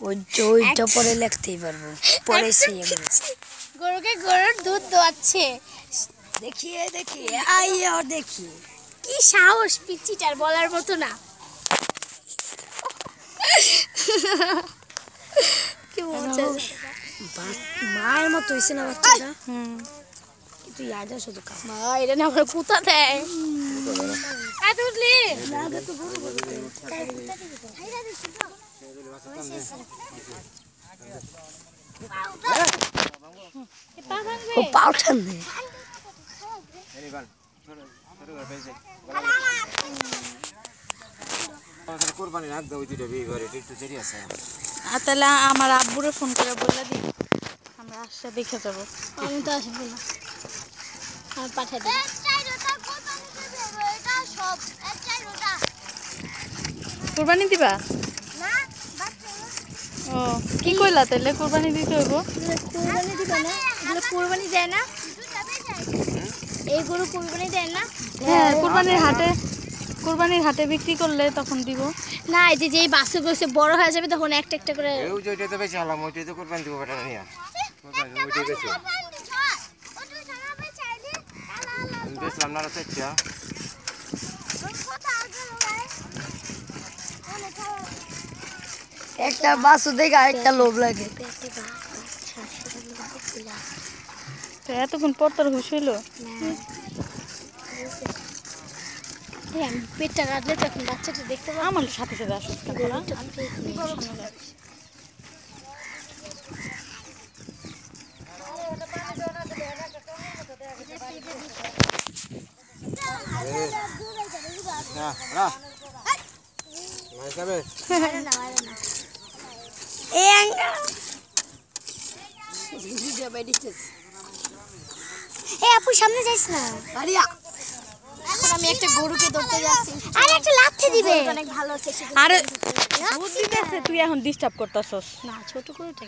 ওইটা পরে লিখতেই পারব। পরে গরুকে গরুর দুধ দোয়াচ্ছে। দেখিয়ে দেখিয়ে আইয়া দেখিয়ে কি সাহস পিচ্ছিটার বলার মতো না। কি মজা। মায়ের মতো হয়েছে না বাচ্চাটা? হুম। ইয়াদা শুধু এটা না আমার কুতা দেয়। আছে আর তাহলে আমার আব্বুরে ফোন করে বলে দিই আমরা আসছে দেখে যাব। আমি তো আসব না। আমি পাঠিয়ে দিই কোরবানি দিবা? ও কি কইলা তাহলে কোরবানি দিতে হইব? কোরবানি দিবে না? এগুলো কোরবানি দেয় না? এই গরু কোরবানি দেয় না? হ্যাঁ কোরবানির হাটে কোরবানির হাটে বিক্রি করলে তখন দিব। না এই যে যেই বাসে বসে বড় হয়ে যাবে তখন একটা একটা করে এই যে ওইটাই তো বেশি আলাম ওইটাই তো কোরবানি দিব বেটা নিয়া বেচলাম না চারটা একটা বাসু দেখে আরেকটা লোভ লাগে। তো এতক্ষণ পর তোর হুশ হইল পেটটা কাটলে তখন বাচ্চাটা দেখতে আমার সাথে সাথে আসো কেন তোরা? না না মাই যাবে এই আপু সামনে যাইস না? আরিয়া এখন আমি একটা গরুকে ধরতে যাচ্ছি। আর একটা লাথি দিবে। অনেক ভালো আছে আরে তুই এখন ডিস্টার্ব করতেছস। না ছোট গরুটা